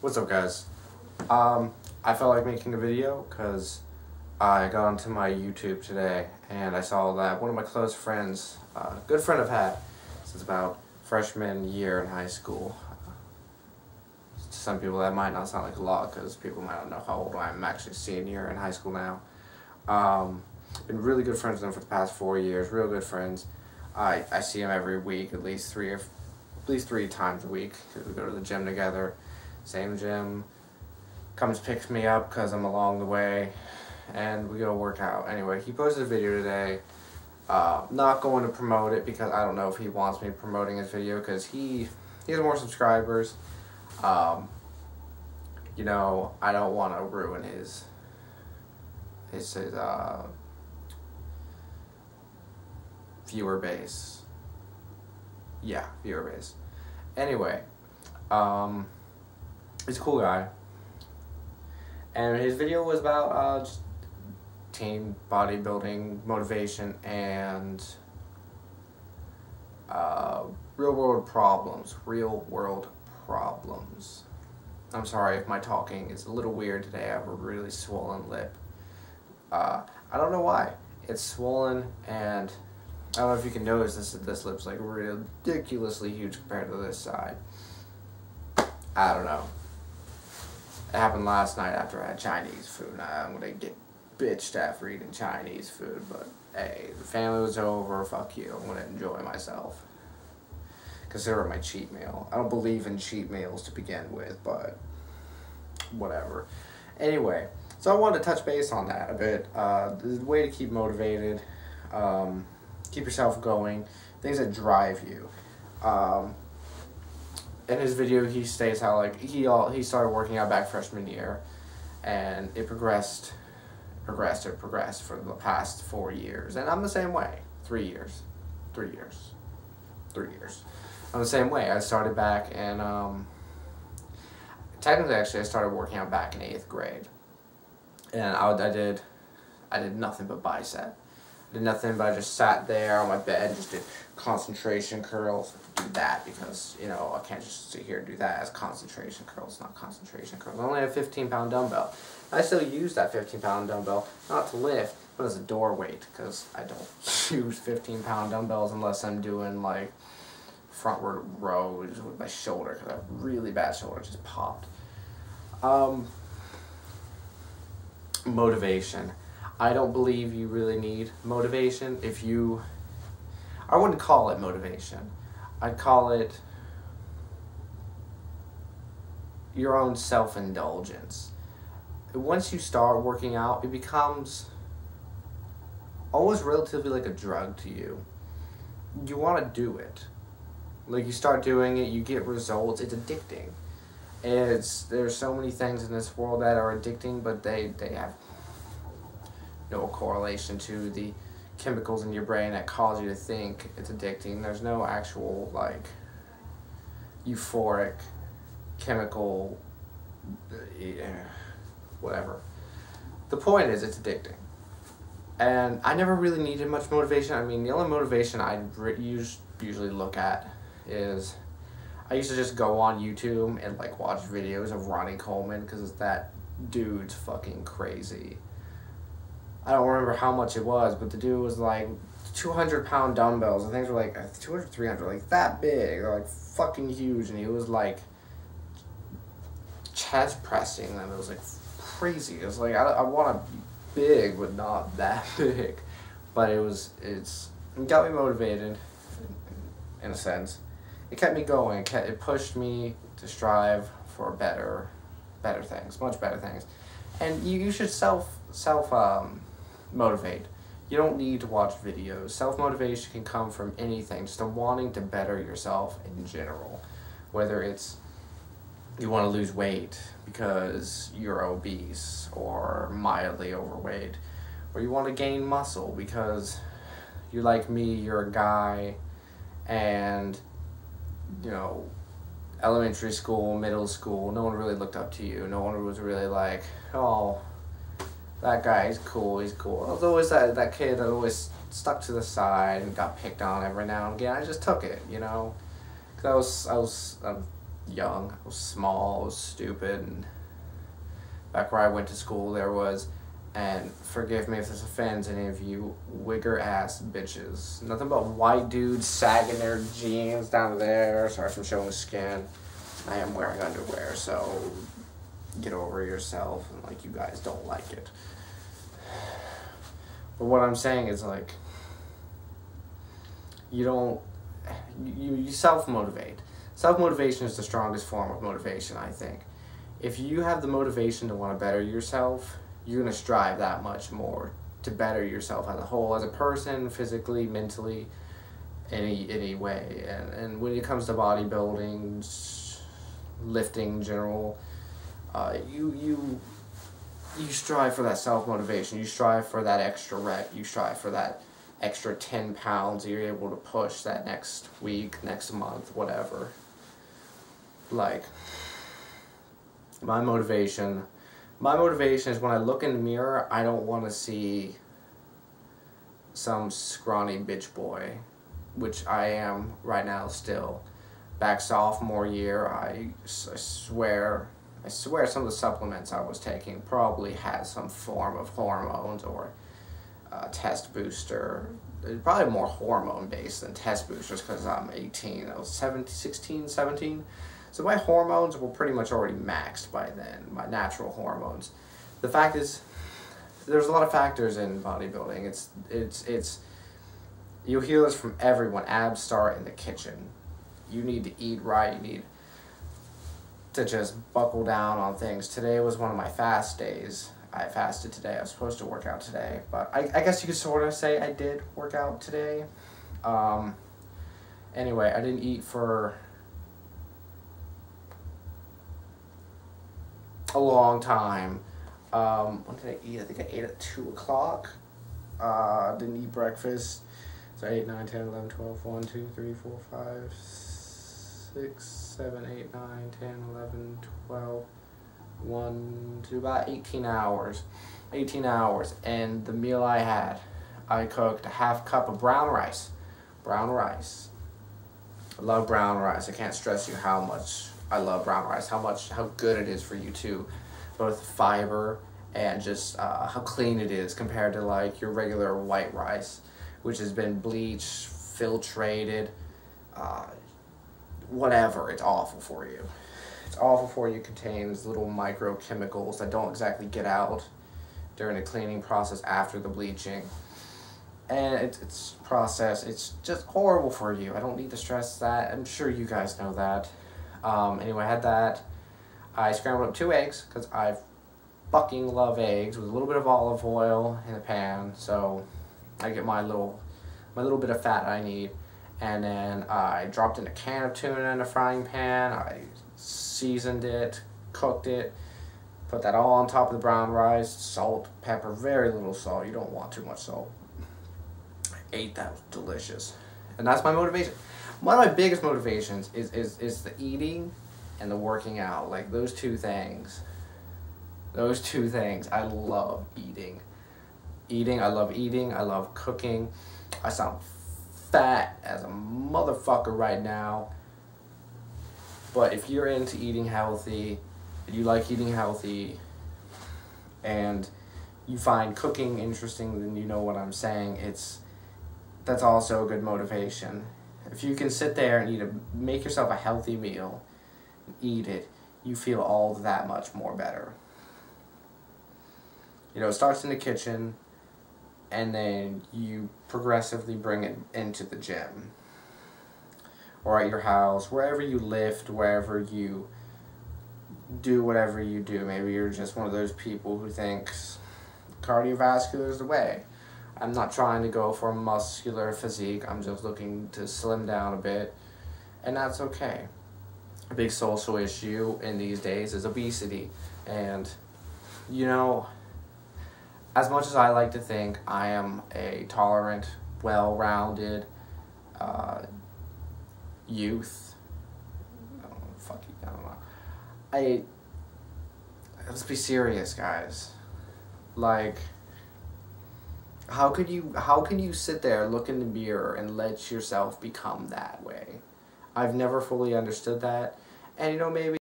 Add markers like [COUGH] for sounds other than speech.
What's up, guys? Um, I felt like making a video because I got onto my YouTube today and I saw that one of my close friends, a uh, good friend I've had since about freshman year in high school. To some people, that might not sound like a lot because people might not know how old I am. I'm actually senior in high school now. Um, been really good friends with him for the past four years. Real good friends. I I see him every week, at least three or at least three times a week we go to the gym together same gym, comes picks me up because I'm along the way, and we go work out. Anyway, he posted a video today. Uh, not going to promote it because I don't know if he wants me promoting his video because he he has more subscribers. Um, you know, I don't want to ruin his his his uh, viewer base. Yeah, viewer base. Anyway, um, He's a cool guy. And his video was about uh, just team bodybuilding, motivation, and uh, real world problems. Real world problems. I'm sorry if my talking is a little weird today. I have a really swollen lip. Uh, I don't know why. It's swollen and I don't know if you can notice this. This lip's like ridiculously huge compared to this side. I don't know. It happened last night after I had Chinese food. I'm gonna get bitched at for eating Chinese food, but hey, the family was over. Fuck you. I'm gonna enjoy myself. Consider it my cheat meal. I don't believe in cheat meals to begin with, but whatever. Anyway, so I wanted to touch base on that a bit. Uh, the way to keep motivated, um, keep yourself going, things that drive you. Um, in his video he states how like he all he started working out back freshman year and it progressed progressed or progressed for the past four years. And i'm the same way. Three years. Three years. Three years. I'm the same way. I started back and um, technically actually i started working out back in eighth grade. And I, I did i did nothing but bicep. I did nothing but I just sat there on my bed, just did concentration curls. Do that because, you know, I can't just sit here and do that as concentration curls, not concentration curls. I only have a 15 pound dumbbell. I still use that 15 pound dumbbell, not to lift, but as a door weight because I don't [LAUGHS] use 15 pound dumbbells unless I'm doing like frontward rows with my shoulder because I have really bad shoulder, just popped. Um, motivation. I don't believe you really need motivation. If you, I wouldn't call it motivation. I'd call it your own self indulgence. Once you start working out, it becomes always relatively like a drug to you. You want to do it. Like you start doing it, you get results. It's addicting. It's there's so many things in this world that are addicting, but they they have no correlation to the chemicals in your brain that cause you to think it's addicting. There's no actual like euphoric chemical whatever. The point is it's addicting. And I never really needed much motivation. I mean, the only motivation I usually look at is I used to just go on YouTube and like watch videos of Ronnie Coleman because that dude's fucking crazy. I don't remember how much it was, but the dude was like 200 pound dumbbells. and things were like 200, 300, like that big. Like fucking huge. And he was like chest pressing them. It was like crazy. It was like, I, I want to be big, but not [LAUGHS] that big. But it was, it's, it got me motivated in a sense. It kept me going. It, kept, it pushed me to strive for better, better things, much better things. And you, you should self, self, um, motivate. You don't need to watch videos. Self motivation can come from anything, just a wanting to better yourself in general. Whether it's you want to lose weight because you're obese or mildly overweight, or you want to gain muscle because you're like me, you're a guy, and you know, elementary school, middle school, no one really looked up to you. No one was really like, oh, that guy, he's cool, he's cool. I was always that, that kid that always stuck to the side and got picked on every now and again. I just took it, you know? Cause I was, I was, um, young, I was small, I was stupid, and back where I went to school, there was, and forgive me if this offends any of you, wigger ass bitches. Nothing but white dudes sagging their jeans down there. Sorry from showing skin. I am wearing underwear, so get over yourself, and like you guys don't like it. But what I'm saying is like, you don't, you, you self motivate. Self motivation is the strongest form of motivation, I think. If you have the motivation to want to better yourself, you're going to strive that much more to better yourself as a whole, as a person, physically, mentally, any any way. And, and when it comes to bodybuilding, lifting in general, uh, you you you strive for that self motivation. You strive for that extra rep. You strive for that extra ten pounds you're able to push that next week, next month, whatever. Like my motivation, my motivation is when I look in the mirror, I don't want to see some scrawny bitch boy, which I am right now still. Back sophomore year, I, I swear I swear some of the supplements I was taking probably had some form of hormones or uh, test booster. Probably more hormone based than test boosters because I'm 18. I was 17, 16, 17. So my hormones were pretty much already maxed by then, my natural hormones. The fact is, there's a lot of factors in bodybuilding. It's, it's, it's, you'll hear this from everyone. Abs start in the kitchen. You need to eat right. You need to just buckle down on things. Today was one of my fast days. I fasted today. I was supposed to work out today, but I, I guess you could sort of say I did work out today. Um, anyway, I didn't eat for a long time. Um, when did I eat? I think I ate at 2 o'clock. Uh, didn't eat breakfast. So 8, 9, 10, 11, 12, 1, 2, 3, 4, 5, 6, 7, 8, 9, 10, 11, 12, 1, to about 18 hours. 18 hours. And the meal I had, I cooked a half cup of brown rice. Brown rice. I love brown rice. I can't stress you how much I love brown rice, how much, how good it is for you too. Both fiber and just uh, how clean it is compared to like your regular white rice, which has been bleached, filtrated, uh, whatever. It's awful for you. It's awful for you. Contains little microchemicals that don't exactly get out during the cleaning process after the bleaching. And it's, it's process. It's just horrible for you. I don't need to stress that. I'm sure you guys know that. Um, anyway, I had that. I scrambled up two eggs because I fucking love eggs with a little bit of olive oil in the pan. So I get my little my little bit of fat I need. And then I dropped in a can of tuna in a frying pan. I seasoned it, cooked it, put that all on top of the brown rice, salt, pepper, very little salt. You don't want too much salt. I ate that, was delicious. And that's my motivation one of my biggest motivations is, is, is the eating and the working out. Like those two things. Those two things. I love eating. Eating, I love eating, I love cooking. I sound fat as a motherfucker right now. But if you're into eating healthy, you like eating healthy, and you find cooking interesting, then you know what I'm saying. It's that's also a good motivation. If you can sit there and eat a, make yourself a healthy meal, and eat it, you feel all that much more better. You know, it starts in the kitchen, and then you progressively bring it into the gym. Or at your house, wherever you lift, wherever you do whatever you do. Maybe you're just one of those people who thinks cardiovascular is the way. I'm not trying to go for muscular physique. I'm just looking to slim down a bit, and that's okay. A big social issue in these days is obesity, and you know, as much as I like to think I am a tolerant, well-rounded uh, youth, I fuck you, I don't know. I let's be serious, guys. Like how could you how can you sit there look in the mirror and let yourself become that way i've never fully understood that and you know maybe